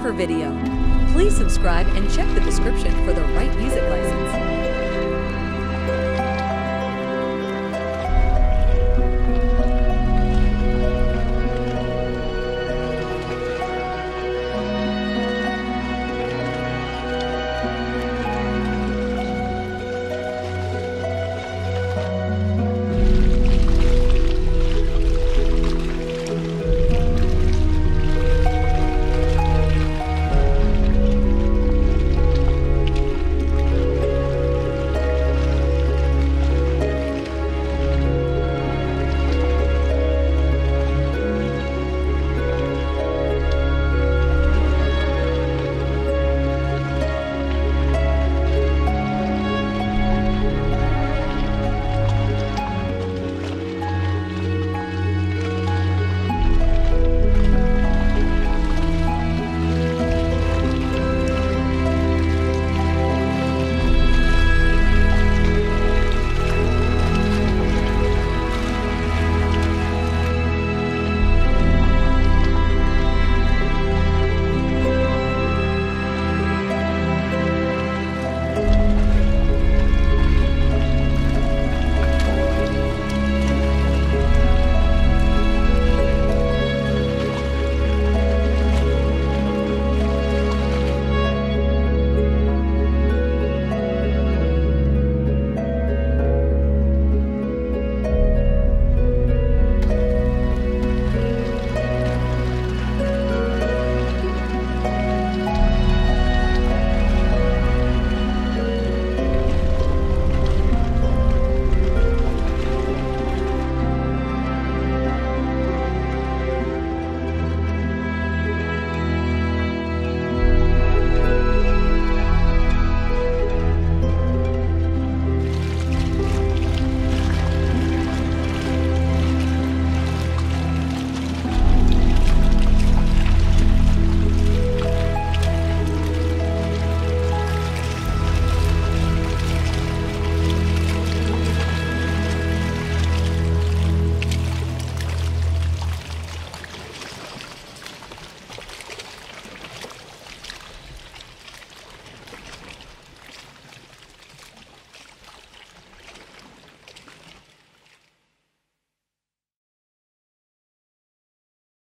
for video. Please subscribe and check the description for the right music license.